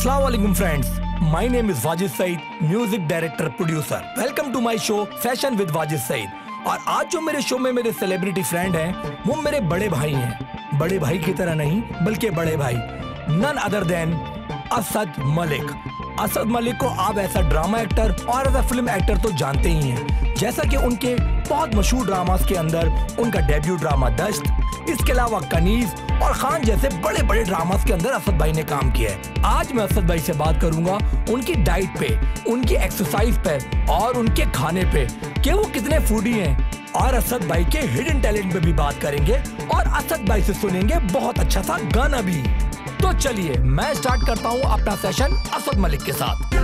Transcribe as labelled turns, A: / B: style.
A: alaikum friends. My name is Wajid Said, music director producer. Welcome to my show Fashion with Wajid Said. और आज जो मेरे show में मेरे celebrity friend हैं वो मेरे बड़े भाई हैं बड़े भाई की तरह नहीं बल्कि बड़े भाई none other than Asad Malik Asad Malik को आप ऐसा ड्रामा एक्टर और ऐसा फ़िल्म एक्टर तो जानते ही हैं जैसा कि उनके बहुत मशहूर ड्रामास के अंदर उनका डेब्यू ड्रामा दस्त इसके अलावा कनीज और खान जैसे बड़े बड़े ड्रामास के अंदर असद भाई ने काम किया है। आज मैं असद भाई से बात करूँगा उनकी डाइट पे, उनकी एक्सरसाइज पे और उनके खाने पे कि वो कितने फूडी हैं। और असद भाई के हिडन टैलेंट पे भी बात करेंगे और असद भाई से सुनेंगे बहुत अच्छा सा गाना भी। तो चलिए, मैं स्टार्ट करता हूँ अपना सेशन असद मलिक के साथ।